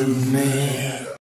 of man.